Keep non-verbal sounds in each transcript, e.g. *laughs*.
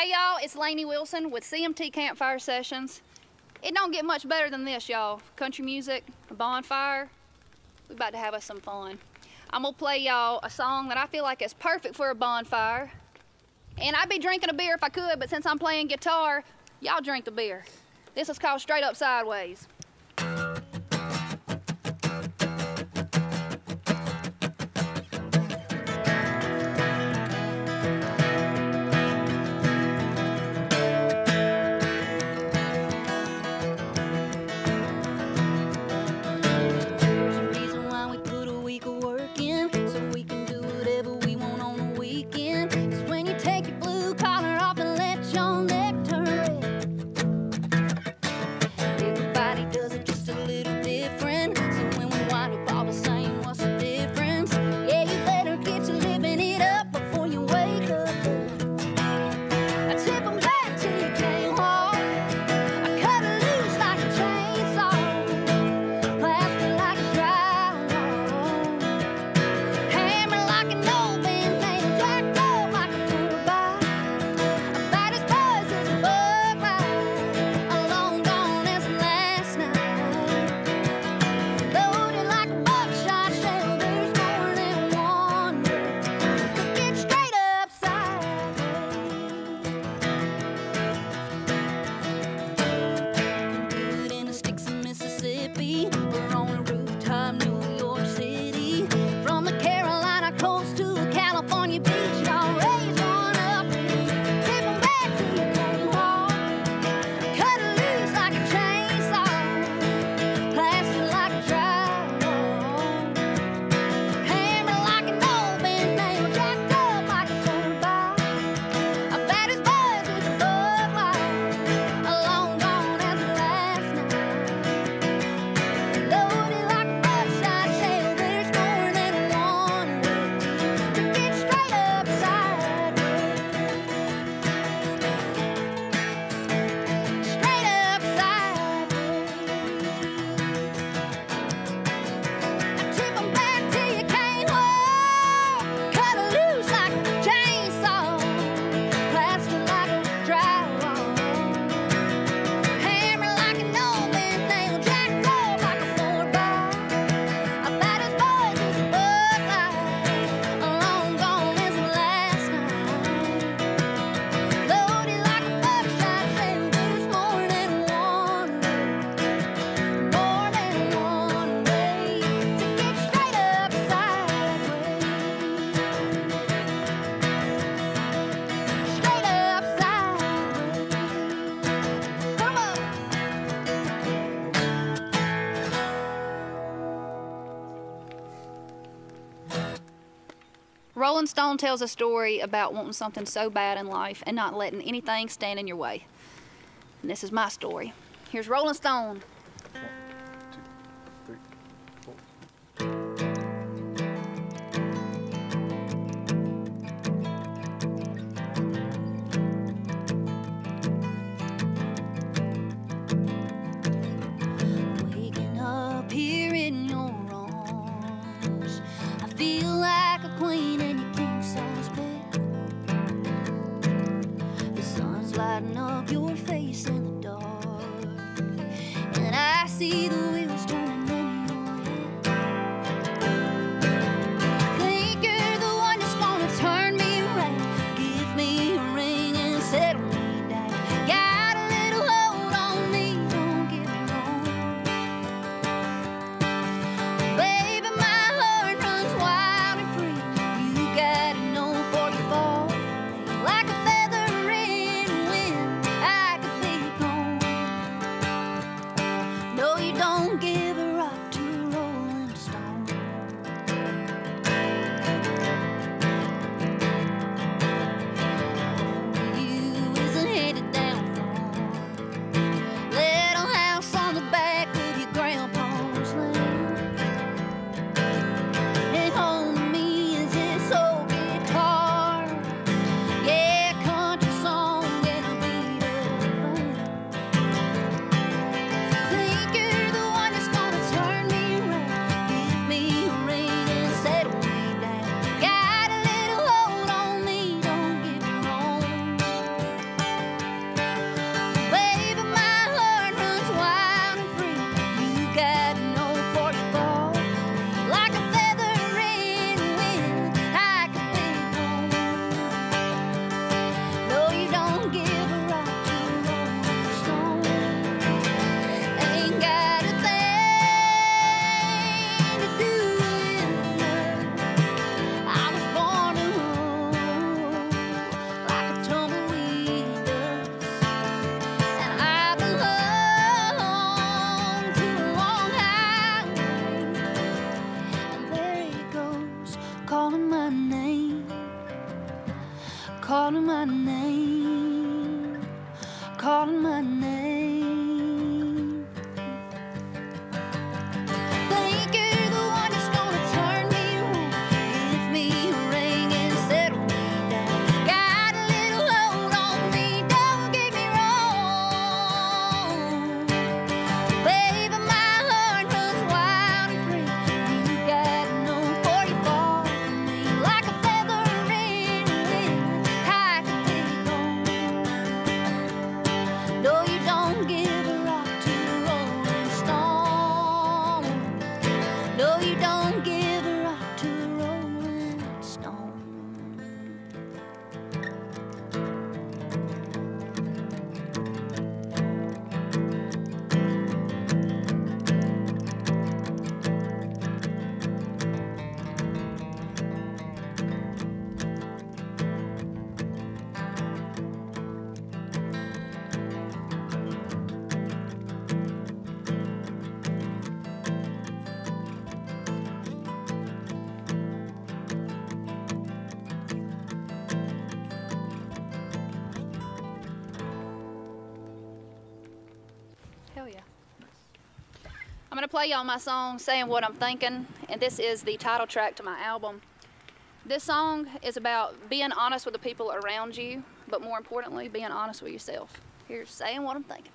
Hey y'all, it's Lainey Wilson with CMT Campfire Sessions. It don't get much better than this, y'all. Country music, a bonfire. We about to have us some fun. I'm gonna play y'all a song that I feel like is perfect for a bonfire. And I'd be drinking a beer if I could, but since I'm playing guitar, y'all drink the beer. This is called Straight Up Sideways. Rolling Stone tells a story about wanting something so bad in life and not letting anything stand in your way. And this is my story. Here's Rolling Stone don't get Hell yeah. I'm going to play y'all my song, Saying What I'm Thinking, and this is the title track to my album. This song is about being honest with the people around you, but more importantly, being honest with yourself. Here's Saying What I'm Thinking.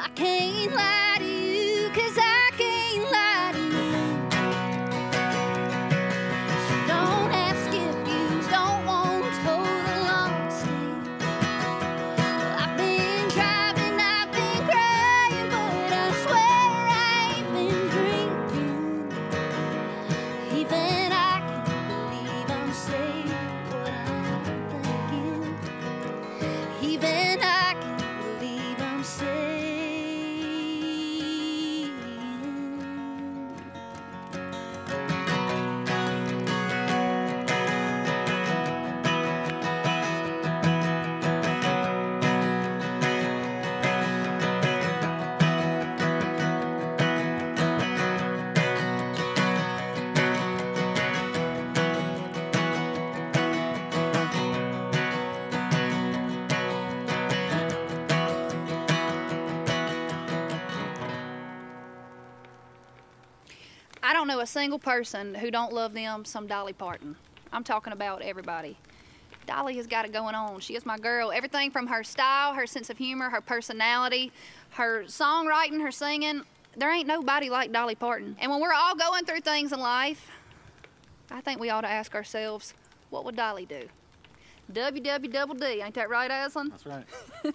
I can't lie. I don't know a single person who don't love them some Dolly Parton. I'm talking about everybody. Dolly has got it going on. She is my girl. Everything from her style, her sense of humor, her personality, her songwriting, her singing. There ain't nobody like Dolly Parton. And when we're all going through things in life, I think we ought to ask ourselves, what would Dolly do? WW double D, ain't that right, Aslan? That's right. *laughs*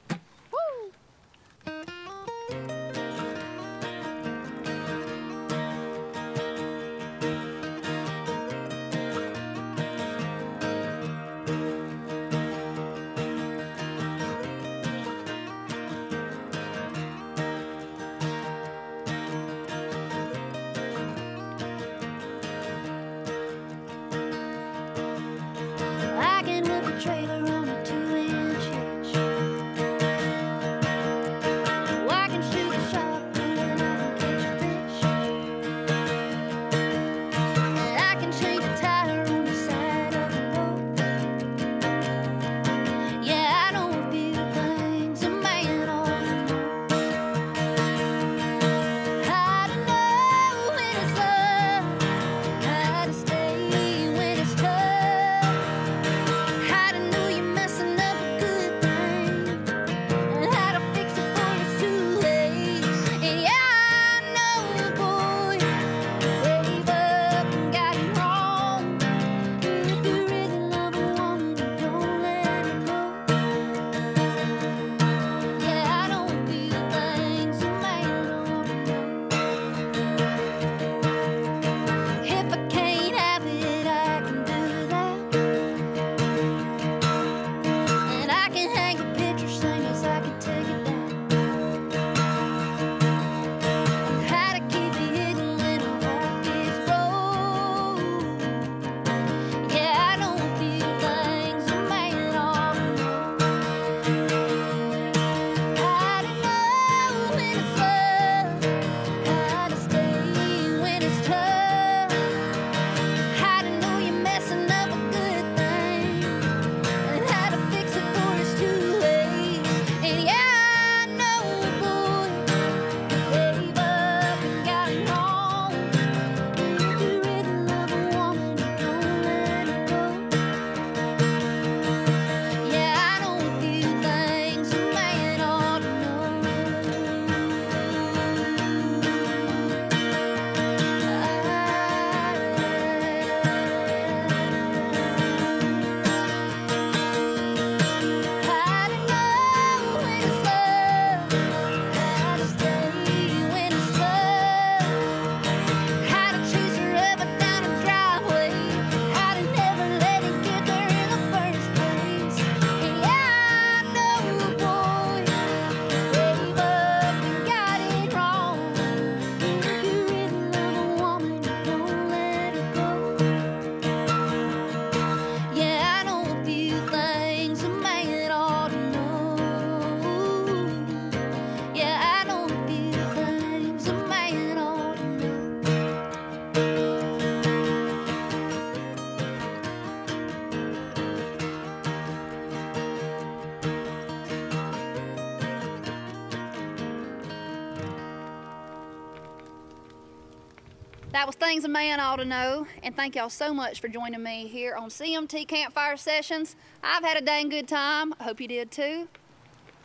That was Things a Man Ought to Know, and thank y'all so much for joining me here on CMT Campfire Sessions. I've had a dang good time. I hope you did too.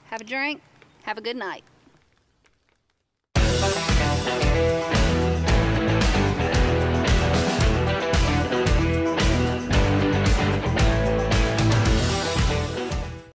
Have a drink. Have a good night.